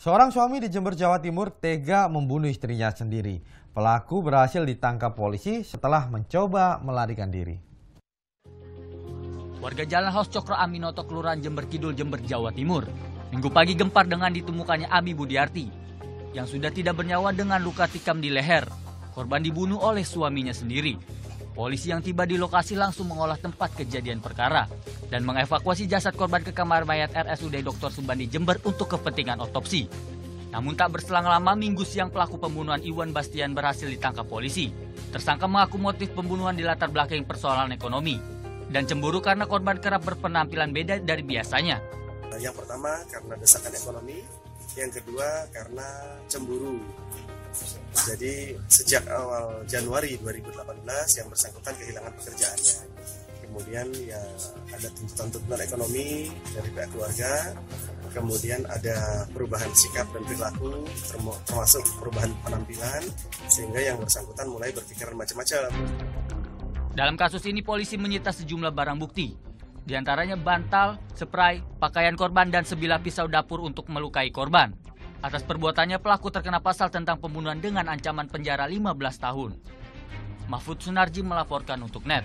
Seorang suami di Jember, Jawa Timur tega membunuh istrinya sendiri. Pelaku berhasil ditangkap polisi setelah mencoba melarikan diri. Warga Jalan Haus Cokro Aminoto, Kelurahan Jember Kidul, Jember, Jawa Timur. Minggu pagi gempar dengan ditemukannya Abi Budiarti yang sudah tidak bernyawa dengan luka tikam di leher. Korban dibunuh oleh suaminya sendiri. Polisi yang tiba di lokasi langsung mengolah tempat kejadian perkara dan mengevakuasi jasad korban ke kamar mayat RSUD Dr. Subandi Jember untuk kepentingan otopsi. Namun tak berselang lama minggu siang pelaku pembunuhan Iwan Bastian berhasil ditangkap polisi. Tersangka mengaku motif pembunuhan di latar belakang persoalan ekonomi dan cemburu karena korban kerap berpenampilan beda dari biasanya. Yang pertama karena desakan ekonomi, yang kedua karena cemburu jadi sejak awal Januari 2018 yang bersangkutan kehilangan pekerjaannya. Kemudian ya ada tuntutan-tuntutan ekonomi dari pihak keluarga, kemudian ada perubahan sikap dan perilaku termasuk perubahan penampilan sehingga yang bersangkutan mulai berpikiran macam-macam. Dalam kasus ini polisi menyita sejumlah barang bukti, di antaranya bantal, spray, pakaian korban dan sebilah pisau dapur untuk melukai korban. Atas perbuatannya pelaku terkena pasal tentang pembunuhan dengan ancaman penjara 15 tahun. Mahfud Sunarji melaporkan untuk NET.